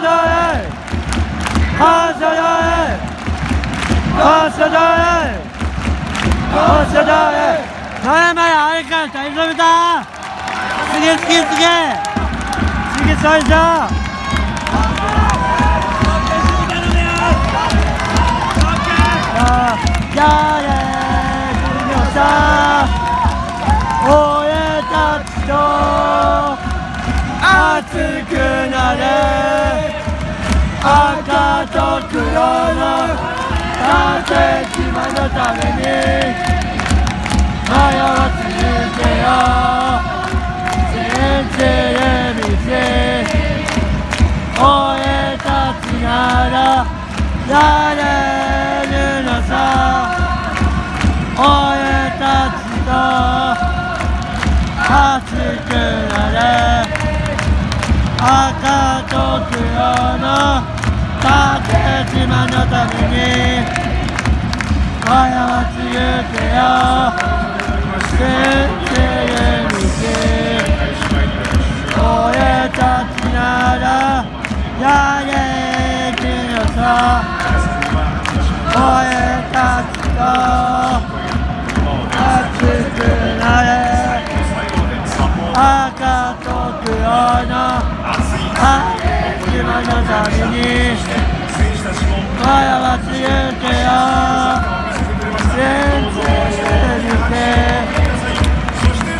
感謝だえ感謝だえ感謝だえ感謝だえ感謝だえ前前あれから大丈夫だすげえすげえすげえすげえ最初やれ君のさ俺たちと熱くなれ赤と黒の縦島のために迷わず行けよ。信じる道俺たちならやれるのさ。俺たちと熱くなれ赤と黒の縦島のために迷わず行けよ信じる道俺たちならや赤と黒の晴島のために迷わず行けよ信じる道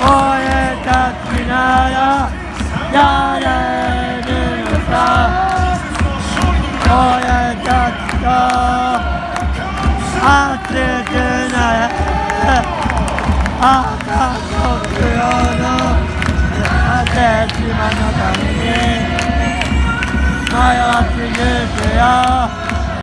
俺たちならやれるのさ俺たちと。熱くなれ。赤と黒の只想要。